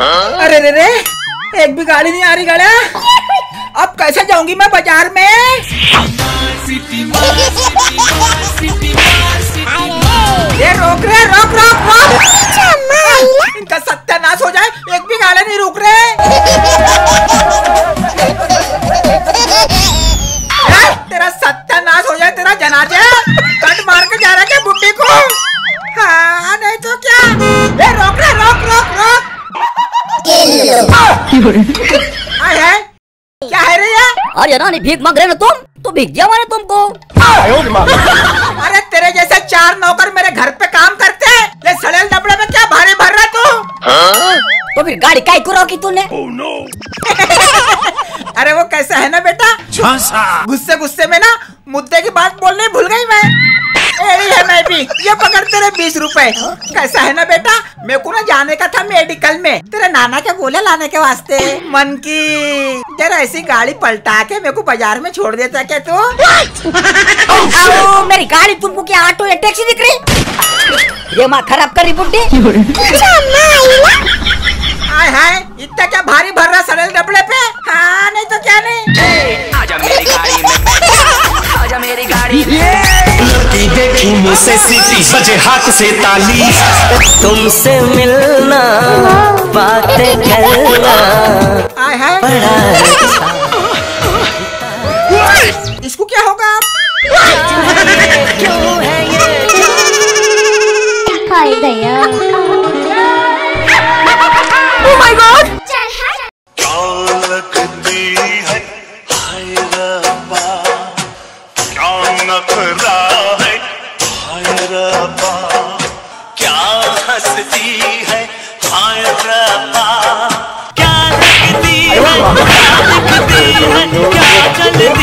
अरे रे रे एक भी गाड़ी नहीं आ रही गाड़ा। अब कैसे जाऊँगी मैं बाज़ार में? ये रोक रहे रोक रोक रोक। इनका सत्यानाश हो जाए, एक भी गाड़ी नहीं रुक रहे है? क्या है रे ये अरे रानी भीख मांग रहे ना तुम? तो भीख दिया मैंने तुमको। अरे तेरे जैसे चार नौकर मेरे घर पे काम करते हैं ये सड़ेल डबड़े में क्या भारी भर रहा तू? तो फिर गाड़ी काई को रोकी तूने? Oh, no. अरे वो कैसा है ना बेटा? गुस्से गुस्से में ना मुद्दे की बात बोलने भूल गई मैं। भी। ये पकड़ तेरे बीस रुपए। कैसा है ना बेटा? मेरे को ना जाने का था मेडिकल में। तेरे नाना के गोले लाने के वास्ते। मन की। जरा ऐसी गाड़ी पलटा के मेरे को बाज़ार में छोड़ देता क्या तू? आओ, मेरी गाड़ी तुमको क्या ऑटो या टैक्सी दिख रही? ये माँ खराब कर रही बुड्ढी आय। हाय इतना क्या भारी भर रहा सड़ेल डबड़े पे? हाँ नहीं तो क्या नहीं? आजा मेरी गाड़ी में। आजा मेरी गाड़ी में। लड़की देखी मुझसे सीटी बजे हाथ से ताली तुमसे मिलना बातें करना बड़ा इसको क्या होगा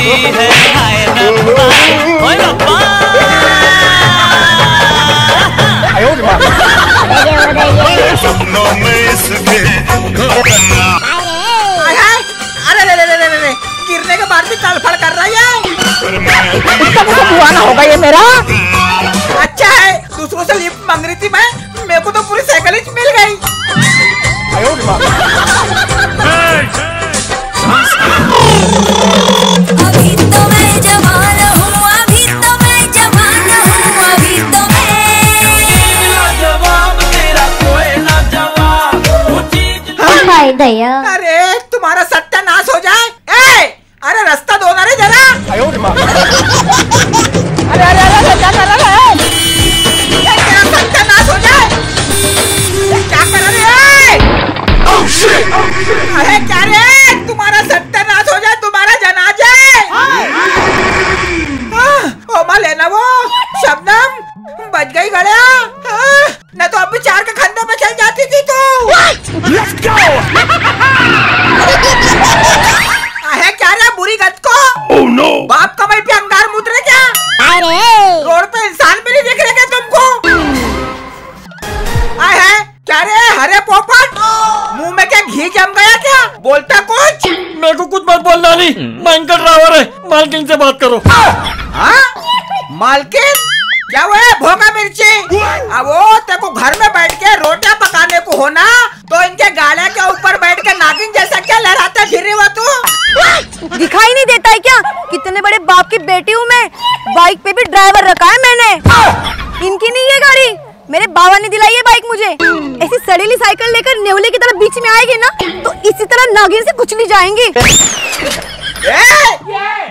है हाय रब्बा हाय रब्बा। सपनों में इसके घोटना आय हाय। अरे रे रे रे रे रे रे। गिरने के बाद भी तड़फड़ कर रहा है बुआना होगा ये मेरा। अच्छा है दूसरों से लिफ्ट मांग रही थी मैं। मेरे को तो पूरी साइकिल ही मिल गई। अभी मैं कुछ मत बोल ड्राइवर है मालकिन से बात करो। हाँ? मालकिन? क्या वो है भोगा मिर्ची? अब वो तेरे को घर में बैठ के रोटियाँ पकाने को होना तो इनके गाले के ऊपर बैठ के नागिन जैसा क्या लहराते फिर रही हो तू? दिखाई नहीं देता है क्या? कितने बड़े बाप की बेटी हूँ मैं। बाइक पे भी ड्राइवर रखा है मैंने। इनकी नहीं है गाड़ी। मेरे बाबा ने दिलाई है बाइक मुझे। ऐसी सड़ीली साइकिल लेकर नेवले की तरफ़ बीच में आएगी ना? तो नागिन से कुचली जाएँगी। ए,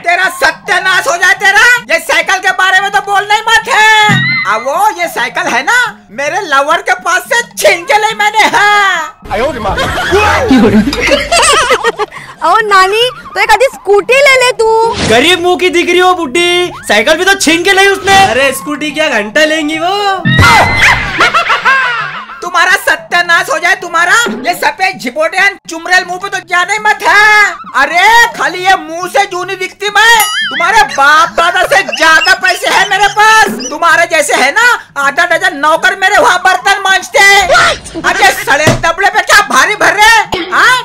तेरा सत्यानाश हो जाए तेरा। ये साइकिल के बारे में तो बोलना ही मत है। अब वो ये साइकिल है ना? मेरे लवर के पास से छीन के ली मैंने हाँ। और नानी तो एक आधी स्कूटी ले ले तू। गरीब मुँह की दिख रही हो बुड्ढी। साइकिल भी तो छीन के लाई उसने। अरे स्कूटी क्या घंटा लेंगी वो? तुम्हारा सत्यानाश हो जाए तुम्हारा। ये सफ़ेद झिपोटियन चुमरेल मुँह पे तो जाना ही मत है। अरे खाली ये मुँह से जूनी दिखती मैं। तुम्हारे बाप दादा से ज़्यादा पैसे है मेरे पास। तुम्हारे जैसे है ना आधा डजन नौकर मेरे वहाँ बर्तन मांझते अरे सड़े दबड़े पे क्या भारी भर रहे हाँ?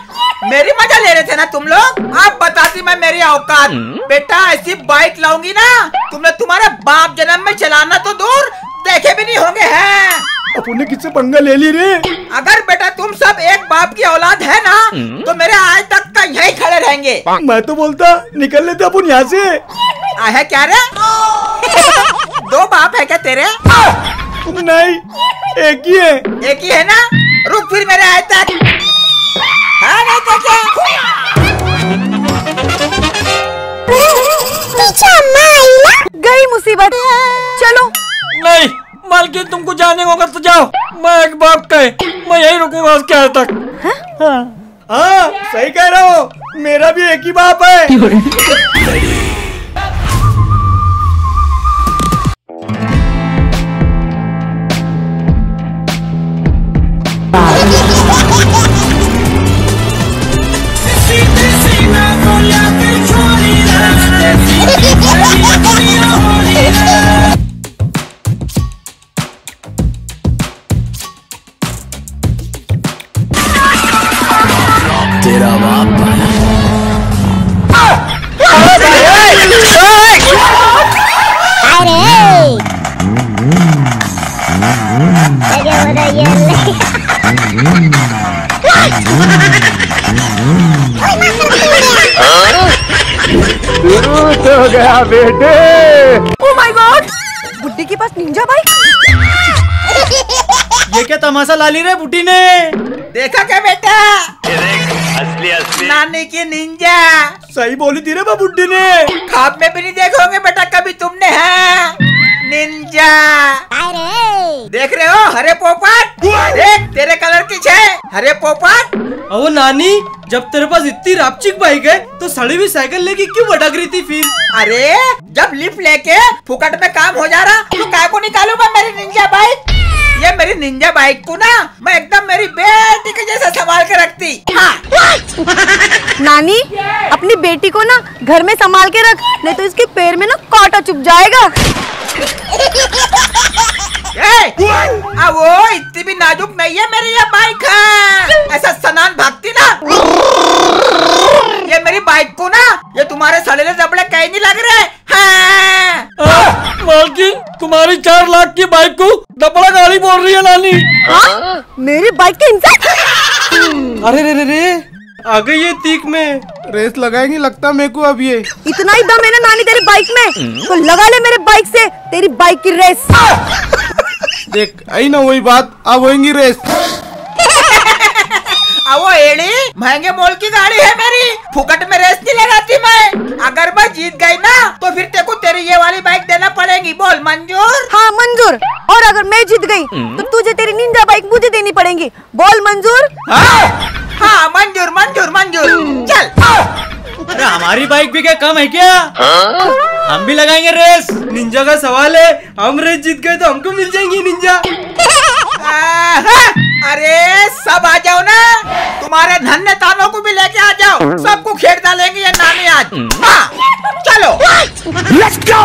मेरी मज़ा ले रहे थे ना तुम लोग? आप बताती मैं मेरी औकात। बेटा ऐसी बाइक लाऊँगी ना तुमने तुम्हारे बाप जन्म में चलाना तो दूर देखे भी नहीं होंगे हैं। बापू ने किससे पंगा ले ली रे? अगर बेटा तुम सब एक बाप की औलाद है ना तो मेरे आज तक का यही खड़े रहेंगे। मैं तो बोलता निकल लेते अपन यहाँ से। आहे क्या रे? दो बाप है क्या तेरे? नहीं एक ही है। एक ही है ना? रुक फिर मेरे आज तक। हाँ नहीं तो क्या? गई मुसीबत। चलो। नहीं। मालकिन तुमको जाने होगा तो जाओ। मैं एक बाप कहे मैं यही रुकूँगा उसके आज तक। हाँ? सही कह रहा हो मेरा भी एक ही बाप है। ओ माय गॉड बुड्ढी के पास निंजा क्या तमाशा ला ली रे बुटी ने। देखा क्या बेटा? असली असली नानी की निंजा। सही बोली थी रे बा बुड्ढी ने। खाप में भी नहीं देखोगे बेटा कभी तुमने है? निंजा। अरे देख रहे हो हरे पोपट? देख तेरे कलर की छे हरे पोपट। ओ नानी जब तेरे पास इतनी रापचिक बाइक है तो सड़ी हुई साइकिल लेके क्यों भटक रही थी फिर? अरे जब लिफ्ट लेके फुकट में काम हो जा रहा तो काय को निकालूँगा मेरी निंजा बाइक। ये मेरी निंजा बाइक को ना मैं एकदम मेरी बेटी के जैसा संभाल के रखती। हाँ। नानी अपनी बेटी को ना घर में संभाल के रख नहीं तो इसके पैर में ना कांटा चुप जाएगा। आ वो इतनी भी नाजुक नहीं है मेरी ये बाइक। है ऐसा सनान भागती ना। ये मेरी बाइक को ना ये तुम्हारे सड़ेले जबड़े कहीं नहीं लग रहे हैं मालकिन तुम्हारी चार लाख की बाइक को दबड़ा गाड़ी बोल रही है नानी? मेरी बाइक के इंसान अरे रे रे रे आ गई ये तीख में। रेस लगाएँगे लगता मेरे को अब ये। इतना ही दम है ना नानी तेरी बाइक में? तो लगा ले मेरे बाइक से तेरी बाइक की रेस। देख आई ना वही बात अब होगी रेस। आ वो एड़ी महँगे मोल की गाड़ी है मेरी। फुकट में रेस नहीं लगाती मैं। अगर मैं जीत गई ना तो फिर तेको तेरी ये वाली बाइक देना पड़ेगी। बोल मंजूर। हाँ मंजूर। और अगर मैं जीत गई तो तुझे तेरी निंजा बाइक मुझे देनी पड़ेगी। बोल मंजूर। हाँ हाँ मंजूर मंजूर मंजूर। चल। अरे हमारी बाइक भी क्या कम है क्या? हम भी लगाएँगे रेस निंजा का सवाल है हम रेस जीत गए तो हमको मिल जाएँगी निंजा अरे सब आ जाओ ना। तुम्हारे धन्य तानों को भी लेके आ जाओ। सबको खेत डालेंगे ये नानी आज। हाँ चलो। लेट्स गो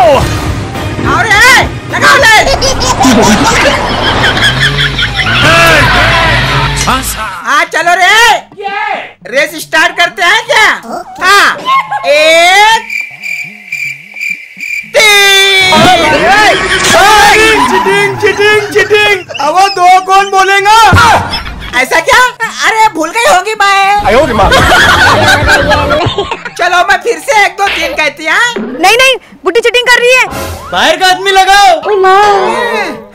अरे लगाओ ले। हाँ चलो रे। रेस स्टार्ट करते हैं क्या? एक तीन चिटिंग चिटिंग चिटिंग अब दो कौन बोलेगा ऐसा क्या अरे भूल गई होगी मैं चलो मैं फिर से एक दो तीन कहती हाँ नहीं नहीं बुढ़ी चीटिंग कर रही है बाहर का आदमी लगाओ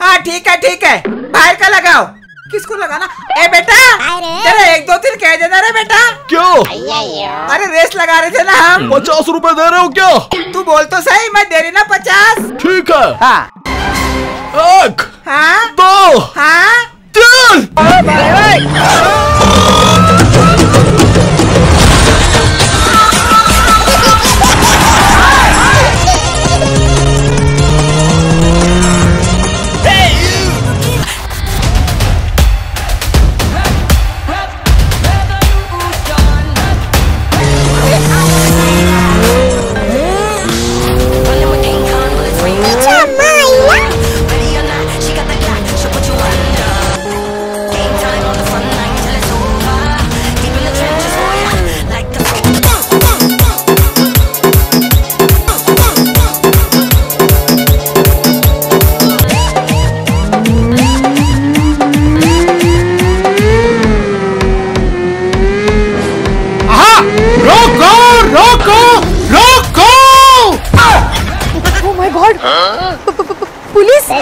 हाँ ठीक है ठीक है बाहर का लगाओ किसको लगाना? ए बेटा! अरे एक दो तीन कह देना रे बेटा। क्यों? अरे रेस लगा रहे थे ना हम। पचास रूपए दे रहे हो क्या? तू बोल तो सही मैं दे रही ना पचास। ठीक है। हाँ। एक हाँ। दो हाँ। तीन।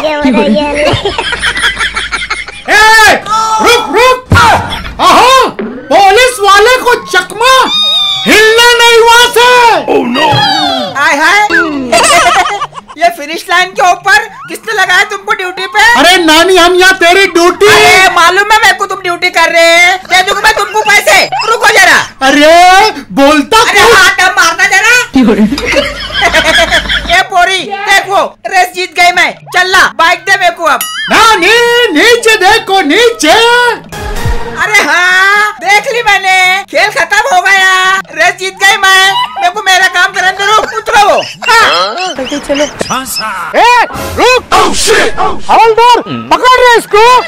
रुक रुक। आहो पुलिस वाले को चकमा हिलना नहीं हुआ से oh, no. आय हाय। ये फिनिश लाइन के ऊपर किसने लगाया तुमको ड्यूटी पे? अरे नानी हम यहाँ तेरी ड्यूटी अरे मालूम है मेरे को तुम ड्यूटी कर रहे हैं। दे दूँगा मैं तुमको पैसे। रुको जरा। अरे बोलता अरे हाथ मारना जरा। रेस जीत गई मैं। चलना बाइक दे मेरे को अब। नानी नीचे देखो नीचे। अरे हाँ देख ली मैंने। खेल खत्म हो गया। रेस जीत गई मैं। मेरे को मेरा काम करने दो उतरो। वो हाँ। जल्दी चलो। ए, रुक। हवलदार पकड़ रहे इसको।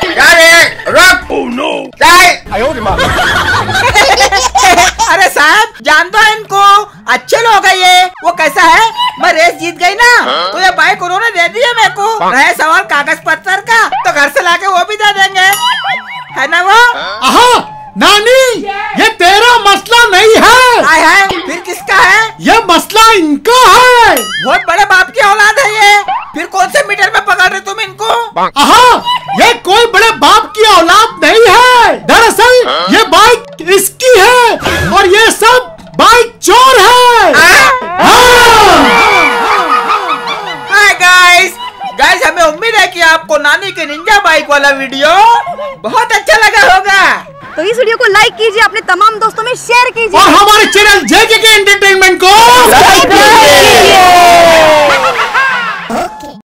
अरे साहब जान दो इनको। अच्छे लोग है ये। वो कैसा है? मैं रेस जीत गई ना तो ये बाइक उन्होंने दे दी है मेरे को। रहे सवाल कागज़ पत्थर का तो घर से लाके वो भी दे देंगे। है ना वो? आहा नानी ये तेरा मसला नहीं है। आय है फिर किसका है? ये मसला इनका है। बहुत बड़े बाप की औलाद है ये। फिर कौन से मीटर में पकड़ रहे तुम इनको? आहा ये कोई बड़े बाप की औलाद नहीं है। दरअसल ये बाइक इसकी है और ये सब बाइक चोर है हाँ। नानी के निंजा बाइक वाला वीडियो बहुत अच्छा लगा होगा। तो इस वीडियो को लाइक कीजिए अपने तमाम दोस्तों में शेयर कीजिए। और हमारे चैनल जेके के एंटरटेनमेंट को लाइक कीजिए।